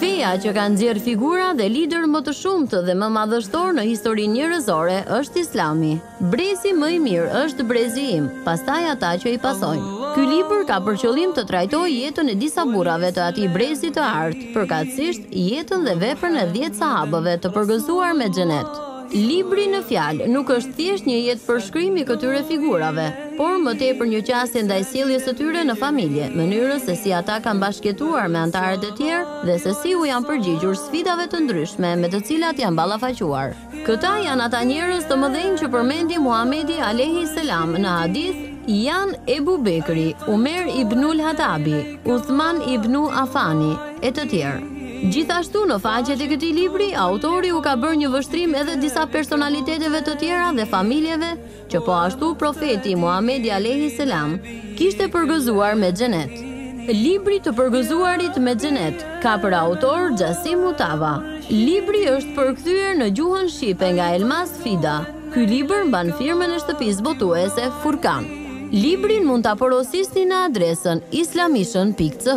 Feja që ka nxjerrë figura dhe liderë më të shumtë dhe më madhështorë në historinë njerëzore është Islami. Brezi më i mirë është brezi im, pastaj ata që i pasojnë. Ky libër ka për qëllim të trajtojë jetën e disa burrave të atij brezi të artë, përkatësisht jetën dhe veprën e dhjetë sahabëve të përgëzuar me xhenet. Libri në fjalë nuk është thjesht një jetëpërshkrim i këtyre figurave, por më tepër një qasje ndaj sjelljes së tyre në familje, mënyrës se si ata kanë bashkëjetuar me anëtarët e tjerë dhe se si u janë përgjigjur sfidave të ndryshme me të cilat janë ballafaquar. Këta janë ata njerëz të mëdhenj që përmendi Muhamedi alejhi selam në hadith, janë Ebu Bekri, Umer Ibnul Hatabi, Uthman Ibnu Afani, e të tjerë. Gjithashtu në faqet e këtij libri, autori u ka bërë një vështrim edhe disa personaliteteve të tjera dhe familjeve që po ashtu profeti Muhamedi alejhi selam kishte përgëzuar me xhenet. Libri të përgëzuarit me xhenet ka për autor Xhasim Mutava. Libri është përkthyer në gjuhën shqipe nga Elmas Fida. Ky libër mban firmën e shtëpisë botuese Furkan. Librin mund ta porosisni në adresën islamishën.ch.